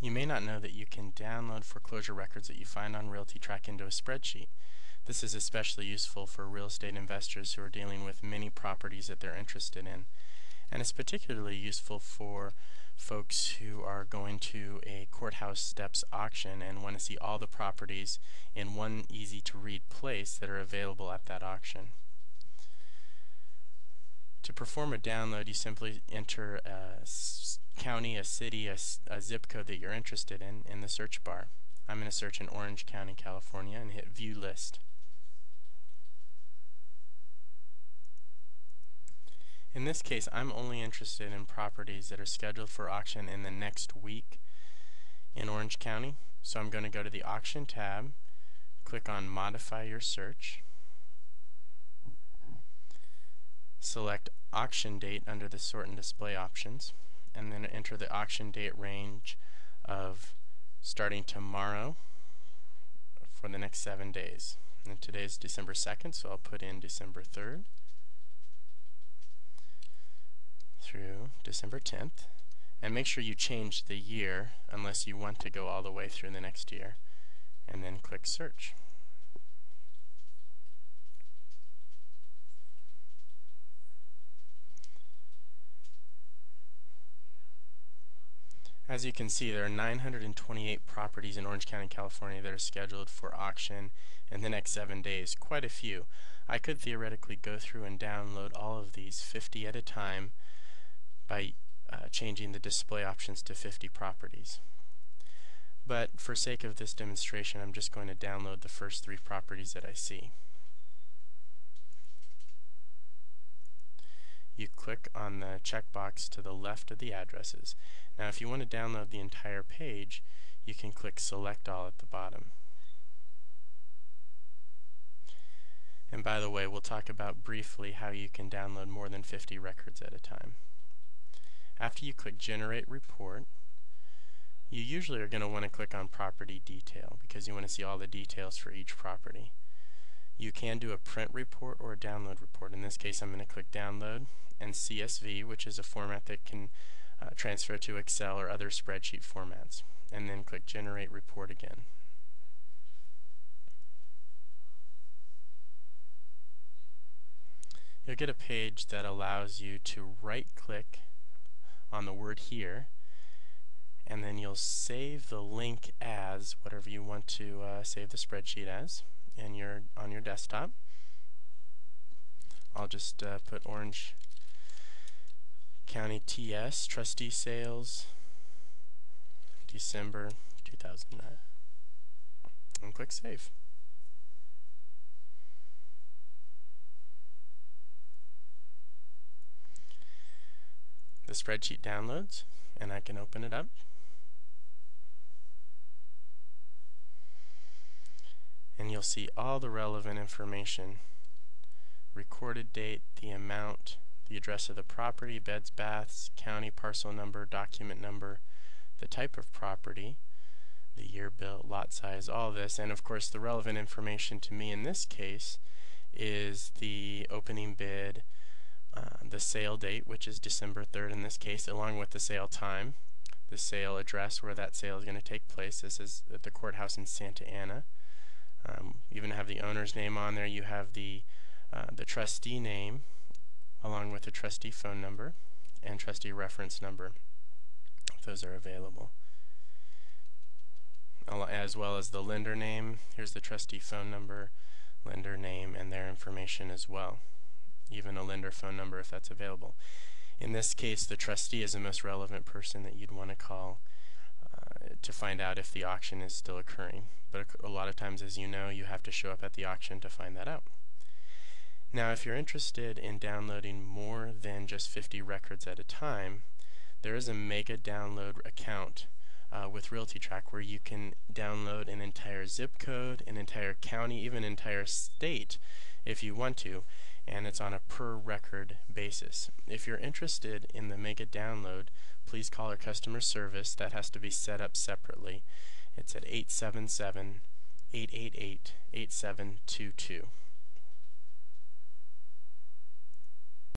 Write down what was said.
You may not know that you can download foreclosure records that you find on RealtyTrac into a spreadsheet. This is especially useful for real estate investors who are dealing with many properties that they're interested in. And it's particularly useful for folks who are going to a courthouse steps auction and want to see all the properties in one easy to read place that are available at that auction. To perform a download, you simply enter a county, a city, a, a zip code that you're interested in in the search bar. I'm going to search in Orange County, California and hit View List. In this case, I'm only interested in properties that are scheduled for auction in the next week in Orange County. So I'm going to go to the Auction tab, click on Modify Your Search, select Auction Date under the Sort and Display options, and then enter the auction date range of starting tomorrow for the next seven days. And today is December 2nd, so I'll put in December 3rd through December 10th. And make sure you change the year unless you want to go all the way through the next year. And then click Search. As you can see, there are 928 properties in Orange County, California that are scheduled for auction in the next seven days. Quite a few. I could theoretically go through and download all of these 50 at a time by uh, changing the display options to 50 properties. But for sake of this demonstration, I'm just going to download the first three properties that I see. You click on the checkbox to the left of the addresses. Now if you want to download the entire page, you can click Select All at the bottom. And by the way, we'll talk about briefly how you can download more than 50 records at a time. After you click Generate Report, you usually are going to want to click on Property Detail because you want to see all the details for each property. You can do a print report or a download report. In this case, I'm going to click Download and CSV, which is a format that can uh, transfer to Excel or other spreadsheet formats. And then click Generate Report again. You'll get a page that allows you to right-click on the word here and then you'll save the link as whatever you want to uh, save the spreadsheet as and your on your desktop. I'll just uh, put Orange County TS Trustee Sales December 2009 and click Save. The spreadsheet downloads and I can open it up. And you'll see all the relevant information recorded date, the amount, the address of the property, beds, baths, county parcel number, document number, the type of property, the year built, lot size, all this, and of course the relevant information to me in this case is the opening bid, uh, the sale date, which is December 3rd in this case, along with the sale time, the sale address where that sale is going to take place. This is at the courthouse in Santa Ana. Um, even have the owner's name on there. You have the uh, the trustee name along with the trustee phone number and trustee reference number. If those are available. As well as the lender name. Here's the trustee phone number lender name and their information as well. Even a lender phone number if that's available. In this case the trustee is the most relevant person that you'd want to call to find out if the auction is still occurring. But a lot of times as you know you have to show up at the auction to find that out. Now if you're interested in downloading more than just 50 records at a time, there is a mega download account uh, with RealtyTrac where you can download an entire zip code, an entire county, even an entire state if you want to, and it's on a per record basis. If you're interested in the mega download, please call our customer service. That has to be set up separately. It's at 877 888 8722.